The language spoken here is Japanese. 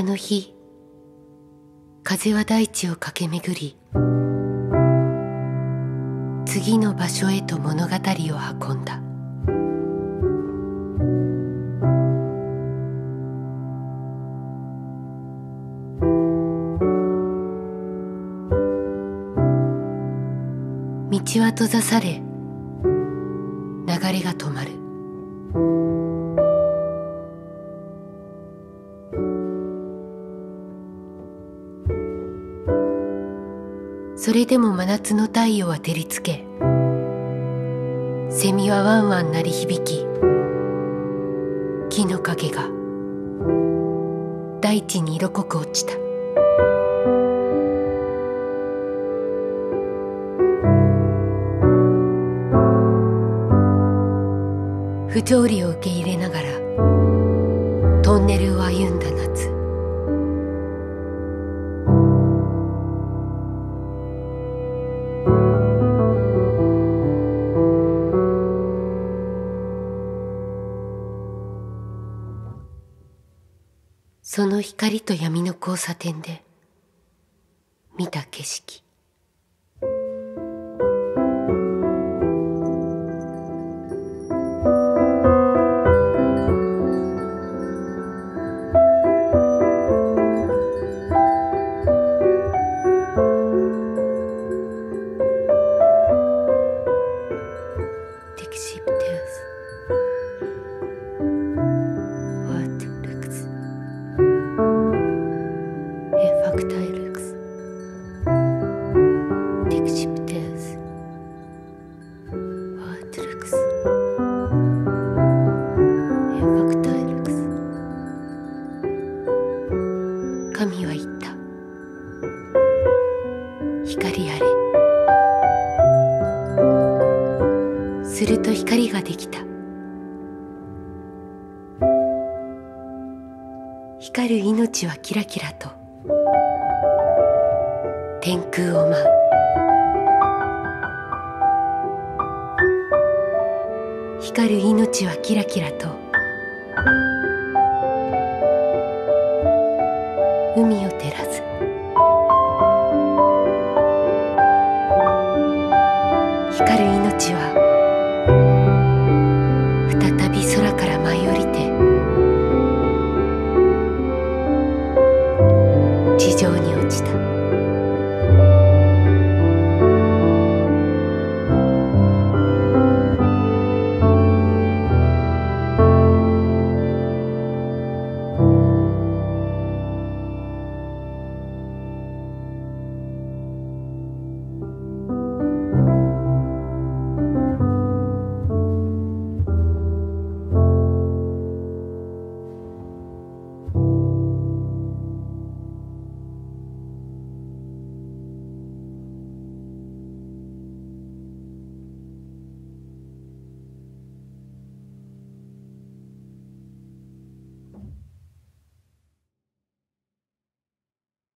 あの日風は大地を駆け巡り次の場所へと物語を運んだ。道は閉ざされ流れが止まる。それでも真夏の太陽は照りつけセミはワンワン鳴り響き木の影が大地に色濃く落ちた。不条理を受け入れながらトンネルを歩んだ夏。その光と闇の交差点で見た景色。神は言った。光あれ。すると光ができた。光る命はキラキラと。天空を舞う。光る命はキラキラと海を照らす。光る命は